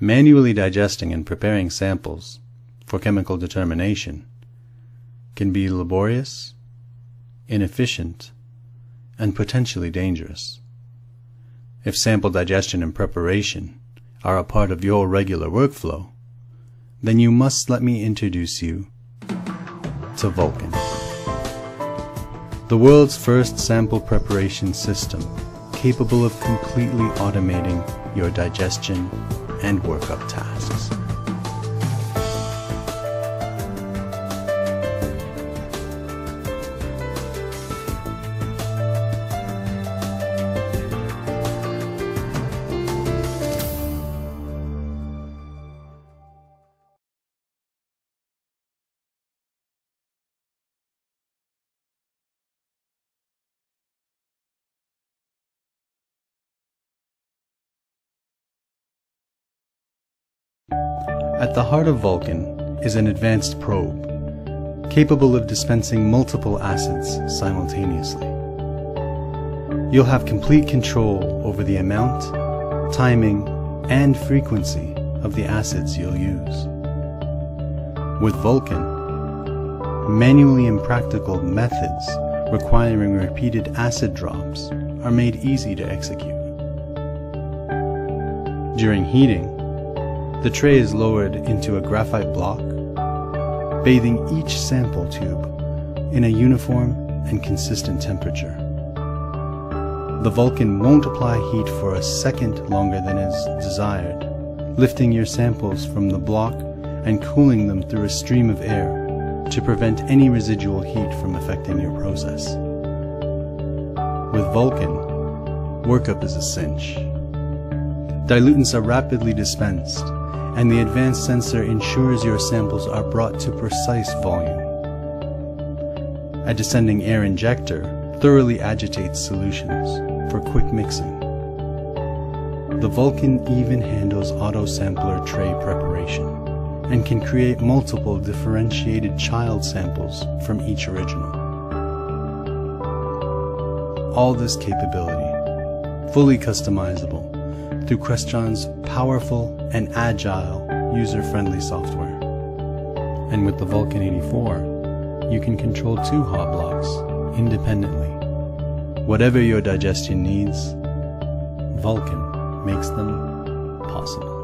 Manually digesting and preparing samples for chemical determination can be laborious, inefficient, and potentially dangerous. If sample digestion and preparation are a part of your regular workflow, then you must let me introduce you to Vulcan, the world's first sample preparation system capable of completely automating your digestion and workup tasks. At the heart of Vulcan is an advanced probe, capable of dispensing multiple acids simultaneously. You'll have complete control over the amount, timing, and frequency of the acids you'll use. With Vulcan, manually impractical methods requiring repeated acid drops are made easy to execute. During heating, the tray is lowered into a graphite block, bathing each sample tube in a uniform and consistent temperature. The Vulcan won't apply heat for a second longer than is desired, lifting your samples from the block and cooling them through a stream of air to prevent any residual heat from affecting your process. With Vulcan, workup is a cinch. Dilutants are rapidly dispensed and the advanced sensor ensures your samples are brought to precise volume. A descending air injector thoroughly agitates solutions for quick mixing. The Vulcan even handles auto sampler tray preparation and can create multiple differentiated child samples from each original. All this capability, fully customizable, through Questron's powerful and agile user-friendly software. And with the Vulcan 84, you can control two hot blocks independently. Whatever your digestion needs, Vulcan makes them possible.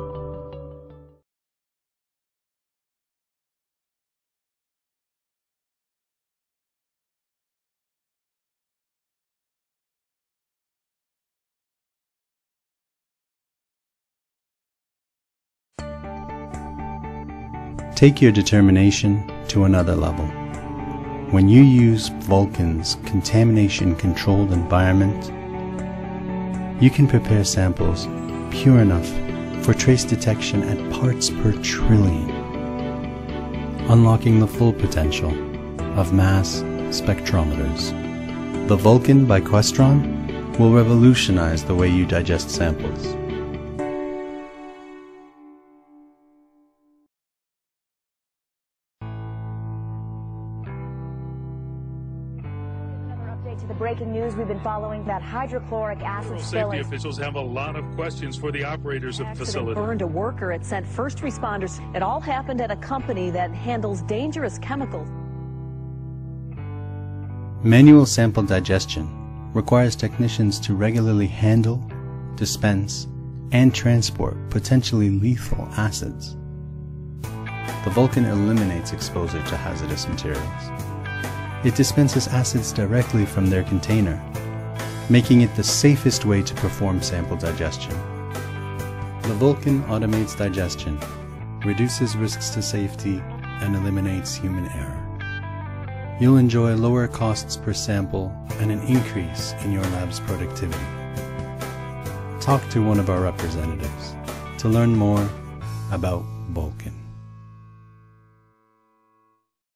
Take your determination to another level. When you use Vulcan's contamination controlled environment, you can prepare samples pure enough for trace detection at parts per trillion, unlocking the full potential of mass spectrometers. The Vulcan by Questron will revolutionize the way you digest samples. To the breaking news we've been following that hydrochloric acid Safety spilling. officials have a lot of questions for the operators of the facility. burned a worker. It sent first responders. It all happened at a company that handles dangerous chemicals. Manual sample digestion requires technicians to regularly handle, dispense, and transport potentially lethal acids. The Vulcan eliminates exposure to hazardous materials. It dispenses acids directly from their container, making it the safest way to perform sample digestion. The Vulcan automates digestion, reduces risks to safety, and eliminates human error. You'll enjoy lower costs per sample and an increase in your lab's productivity. Talk to one of our representatives to learn more about Vulcan.